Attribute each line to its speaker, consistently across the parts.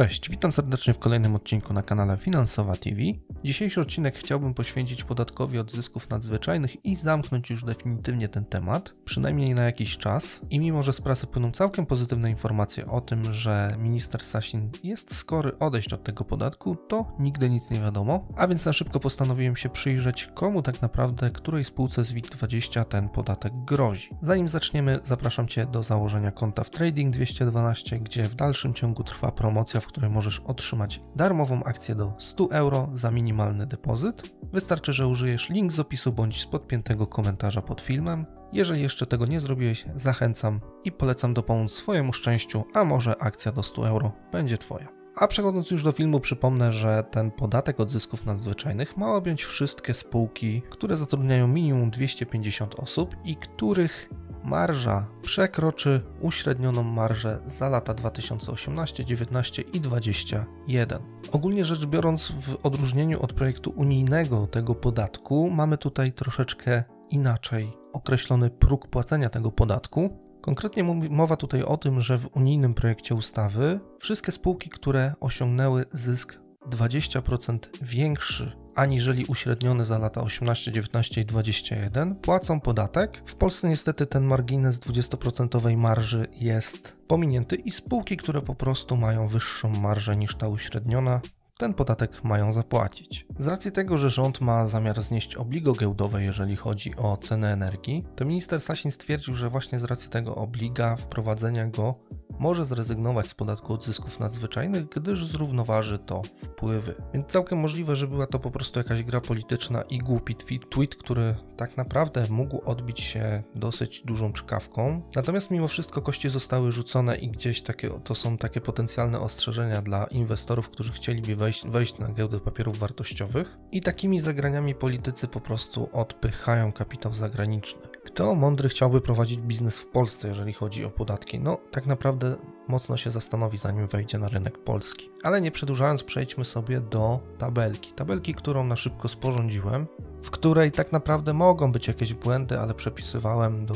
Speaker 1: Cześć, witam serdecznie w kolejnym odcinku na kanale Finansowa TV. Dzisiejszy odcinek chciałbym poświęcić podatkowi od zysków nadzwyczajnych i zamknąć już definitywnie ten temat, przynajmniej na jakiś czas. I mimo, że z prasy płyną całkiem pozytywne informacje o tym, że minister Sasin jest skory odejść od tego podatku, to nigdy nic nie wiadomo. A więc na szybko postanowiłem się przyjrzeć, komu tak naprawdę, której spółce z WIG20 ten podatek grozi. Zanim zaczniemy, zapraszam Cię do założenia konta w Trading 212, gdzie w dalszym ciągu trwa promocja, w której możesz otrzymać darmową akcję do 100 euro za minimalny depozyt. Wystarczy, że użyjesz link z opisu bądź z podpiętego komentarza pod filmem. Jeżeli jeszcze tego nie zrobiłeś, zachęcam i polecam dopomóc swojemu szczęściu, a może akcja do 100 euro będzie Twoja. A przechodząc już do filmu, przypomnę, że ten podatek od zysków nadzwyczajnych ma objąć wszystkie spółki, które zatrudniają minimum 250 osób i których marża przekroczy uśrednioną marżę za lata 2018, 19 i 21. Ogólnie rzecz biorąc, w odróżnieniu od projektu unijnego tego podatku, mamy tutaj troszeczkę inaczej określony próg płacenia tego podatku. Konkretnie mowa tutaj o tym, że w unijnym projekcie ustawy wszystkie spółki, które osiągnęły zysk 20% większy aniżeli uśredniony za lata 18, 19 i 21, płacą podatek. W Polsce niestety ten margines 20% marży jest pominięty i spółki, które po prostu mają wyższą marżę niż ta uśredniona, ten podatek mają zapłacić. Z racji tego, że rząd ma zamiar znieść obligo giełdowe, jeżeli chodzi o cenę energii, to minister Sasin stwierdził, że właśnie z racji tego obliga wprowadzenia go może zrezygnować z podatku od zysków nadzwyczajnych, gdyż zrównoważy to wpływy. Więc całkiem możliwe, że była to po prostu jakaś gra polityczna i głupi tweet, który tak naprawdę mógł odbić się dosyć dużą czkawką. Natomiast mimo wszystko kości zostały rzucone i gdzieś takie, to są takie potencjalne ostrzeżenia dla inwestorów, którzy chcieliby wejść, wejść na giełdę papierów wartościowych. I takimi zagraniami politycy po prostu odpychają kapitał zagraniczny. Kto mądry chciałby prowadzić biznes w Polsce, jeżeli chodzi o podatki? No, tak naprawdę mocno się zastanowi, zanim wejdzie na rynek polski. Ale nie przedłużając, przejdźmy sobie do tabelki. Tabelki, którą na szybko sporządziłem, w której tak naprawdę mogą być jakieś błędy, ale przepisywałem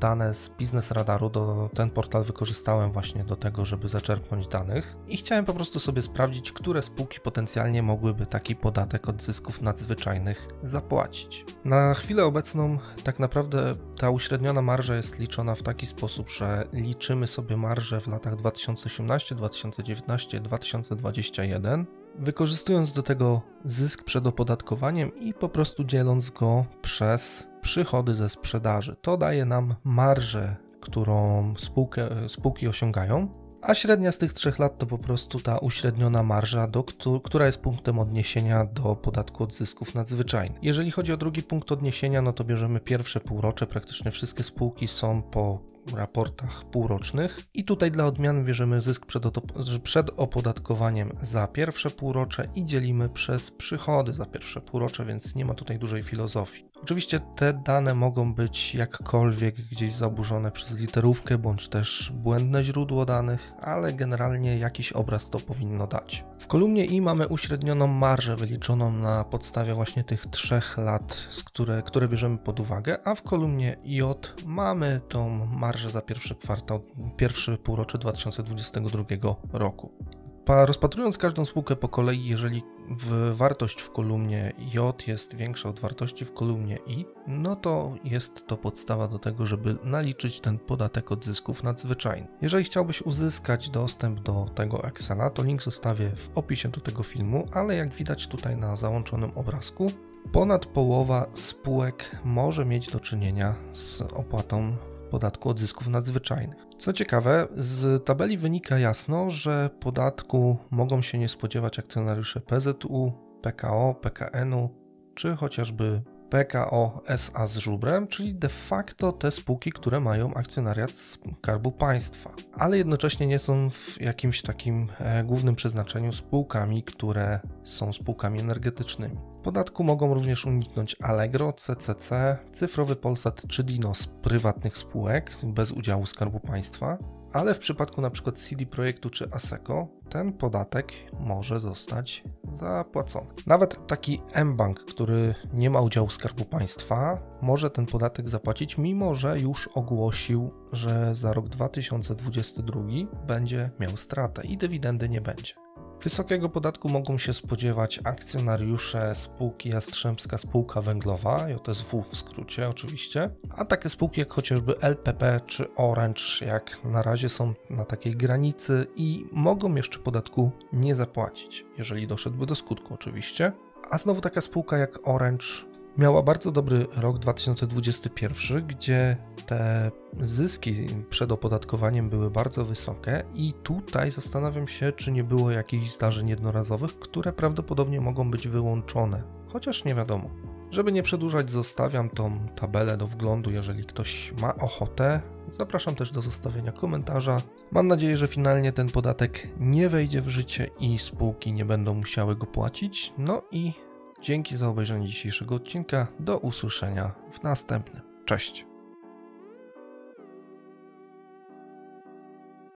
Speaker 1: dane z Biznes Radaru, do, ten portal wykorzystałem właśnie do tego, żeby zaczerpnąć danych i chciałem po prostu sobie sprawdzić, które spółki potencjalnie mogłyby taki podatek od zysków nadzwyczajnych zapłacić. Na chwilę obecną tak naprawdę ta uśredniona marża jest liczona w taki sposób, że liczymy sobie marżę w latach 2018, 2019, 2021 wykorzystując do tego zysk przed opodatkowaniem i po prostu dzieląc go przez przychody ze sprzedaży. To daje nam marżę, którą spółkę, spółki osiągają, a średnia z tych trzech lat to po prostu ta uśredniona marża, do, która jest punktem odniesienia do podatku od zysków nadzwyczajnych. Jeżeli chodzi o drugi punkt odniesienia, no to bierzemy pierwsze półrocze, praktycznie wszystkie spółki są po raportach półrocznych i tutaj dla odmiany bierzemy zysk przed, przed opodatkowaniem za pierwsze półrocze i dzielimy przez przychody za pierwsze półrocze, więc nie ma tutaj dużej filozofii. Oczywiście te dane mogą być jakkolwiek gdzieś zaburzone przez literówkę bądź też błędne źródło danych, ale generalnie jakiś obraz to powinno dać. W kolumnie I mamy uśrednioną marżę wyliczoną na podstawie właśnie tych trzech lat, z które, które bierzemy pod uwagę, a w kolumnie J mamy tą marżę za pierwszy kwartał, pierwszy półrocze 2022 roku. Rozpatrując każdą spółkę po kolei, jeżeli wartość w kolumnie J jest większa od wartości w kolumnie I, no to jest to podstawa do tego, żeby naliczyć ten podatek od zysków nadzwyczajnych. Jeżeli chciałbyś uzyskać dostęp do tego Excela, to link zostawię w opisie do tego filmu, ale jak widać tutaj na załączonym obrazku, ponad połowa spółek może mieć do czynienia z opłatą podatku od zysków nadzwyczajnych. Co ciekawe, z tabeli wynika jasno, że podatku mogą się nie spodziewać akcjonariusze PZU, PKO, PKN-u czy chociażby PKO SA z żubrem, czyli de facto te spółki, które mają akcjonariat Skarbu Państwa, ale jednocześnie nie są w jakimś takim e, głównym przeznaczeniu spółkami, które są spółkami energetycznymi. Podatku mogą również uniknąć Allegro, CCC, Cyfrowy Polsat czy Dino z prywatnych spółek bez udziału Skarbu Państwa, ale w przypadku np. CD Projektu czy ASECO ten podatek może zostać zapłacony. Nawet taki mBank, który nie ma udziału Skarbu Państwa, może ten podatek zapłacić, mimo że już ogłosił, że za rok 2022 będzie miał stratę i dywidendy nie będzie. Wysokiego podatku mogą się spodziewać akcjonariusze spółki Jastrzębska Spółka Węglowa, JSW w skrócie oczywiście, a takie spółki jak chociażby LPP czy Orange jak na razie są na takiej granicy i mogą jeszcze podatku nie zapłacić, jeżeli doszedłby do skutku oczywiście. A znowu taka spółka jak Orange miała bardzo dobry rok 2021, gdzie te zyski przed opodatkowaniem były bardzo wysokie i tutaj zastanawiam się, czy nie było jakichś zdarzeń jednorazowych, które prawdopodobnie mogą być wyłączone, chociaż nie wiadomo. Żeby nie przedłużać, zostawiam tą tabelę do wglądu, jeżeli ktoś ma ochotę. Zapraszam też do zostawienia komentarza. Mam nadzieję, że finalnie ten podatek nie wejdzie w życie i spółki nie będą musiały go płacić. No i Dzięki za obejrzenie dzisiejszego odcinka. Do usłyszenia w następnym. Cześć.